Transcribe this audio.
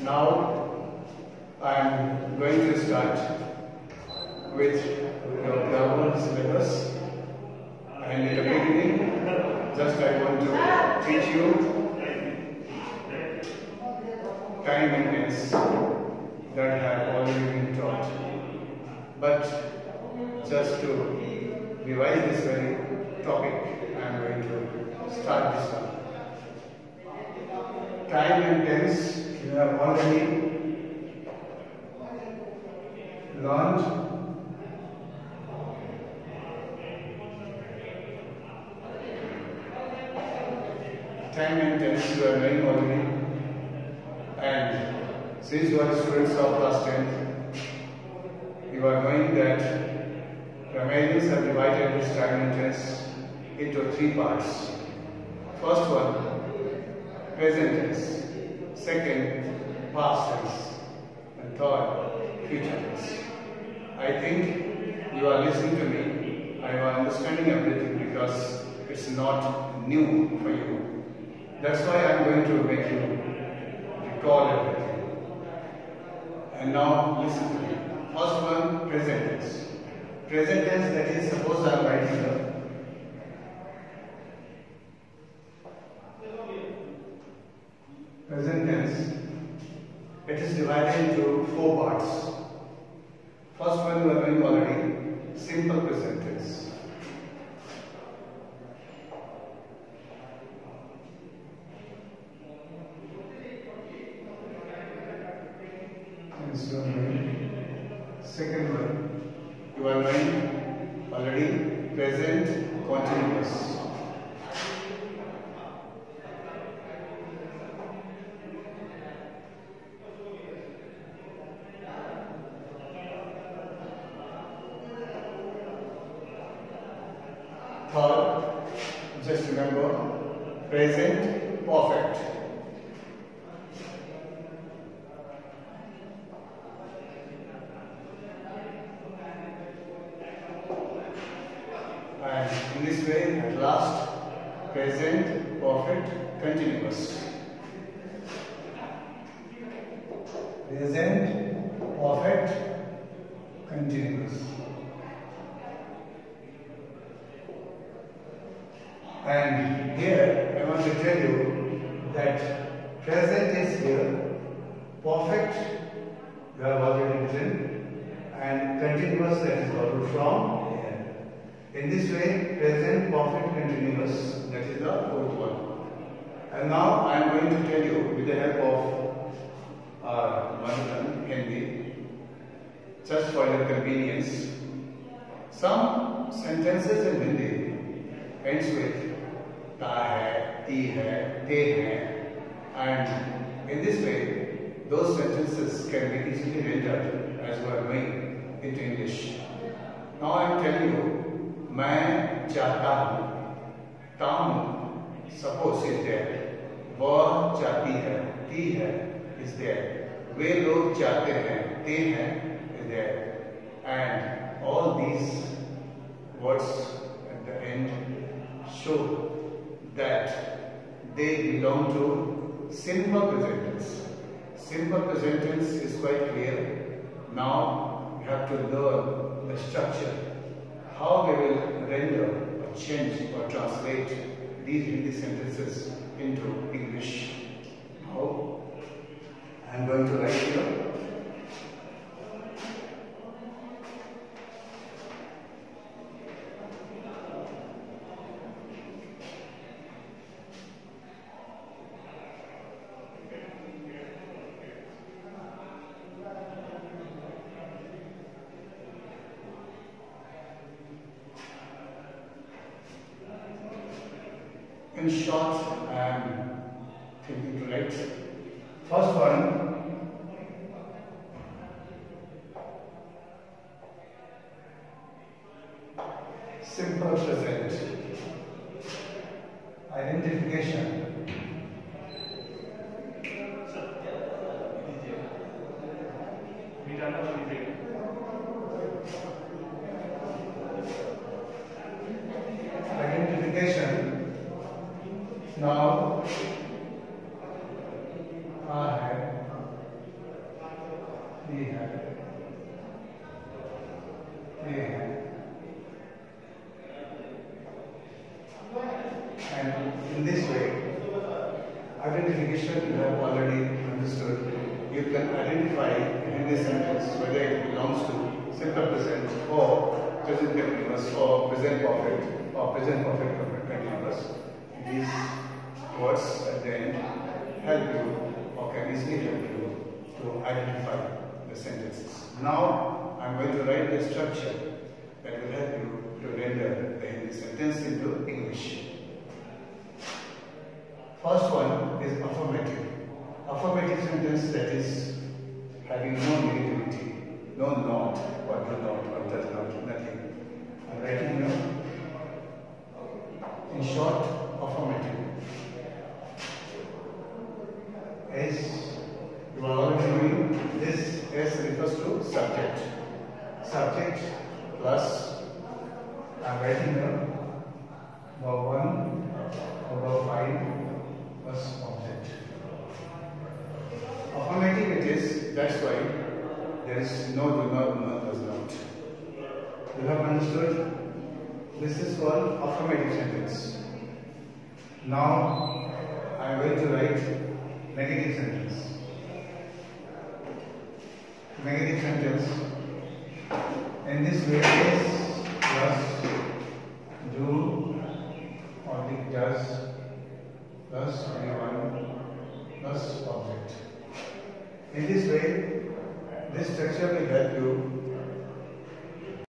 Now I am going to start with your grammar syllabus and in the beginning just I want to teach you time tense that have already been taught. But just to revise this very topic I am going to start this one. Time and tense you have already learned time and tense you are knowing already and since you are students of class 10th you are knowing that grammarians have divided this time and tense into three parts. First one present tense second past tense and third future tense i think you are listening to me i am understanding everything because it's not new for you that's why I'm going to make you recall everything. And now listen to me. First one, present tense. Present tense, that is, suppose I am writing. Present tense. It is divided into four parts. First one we knowing already, simple present tense. Second one, you are knowing already present continuous. Third, just remember present perfect. and in this way at last present perfect continuous present perfect continuous and here I want to tell you that present is here perfect you have already written and continuous that is borrowed from here. in this way, present perfect continuous, that is the fourth one. And now I am going to tell you with the help of our Manatan Hindi, just for your convenience, some sentences in Hindi ends with ta hai, ti hai, te hai, and in this way, those sentences can be easily rendered as we are going into English. Now I am telling you मैं चाहता हूँ ताम suppose is there वह चाहती है ती है is their way लोग चाहते हैं ते हैं is there and all these words at the end show that they belong to simple present tense. Simple present tense is quite clear. Now you have to learn the structure how we will render or change or translate these Hindi sentences into English. Now, I am going to write here. In short, am thinking to write. First one. Simple present. Identification. Identification. Now, I have in this way, identification you have already understood. You can identify in this sentence whether it belongs to or present continuous or present perfect or present perfect continuous. These words at the end help you or can easily help you to identify the sentences. Now I am going to write the structure that will help you to render the Hindi sentence into English. First one is affirmative. Affirmative sentence that is having no negativity, no not, or do not, nothing. I'm writing here. In short, affirmative. S, you are already knowing this S refers to subject. Subject plus, I'm writing here, verb 1, verb 5, plus object. Affirmative it is, that's why there is no do not, no does not. You have understood? This is called affirmative sentence. Now I am going to write negative sentence. Negative sentence. In this way is plus do object does plus v1 plus object. In this way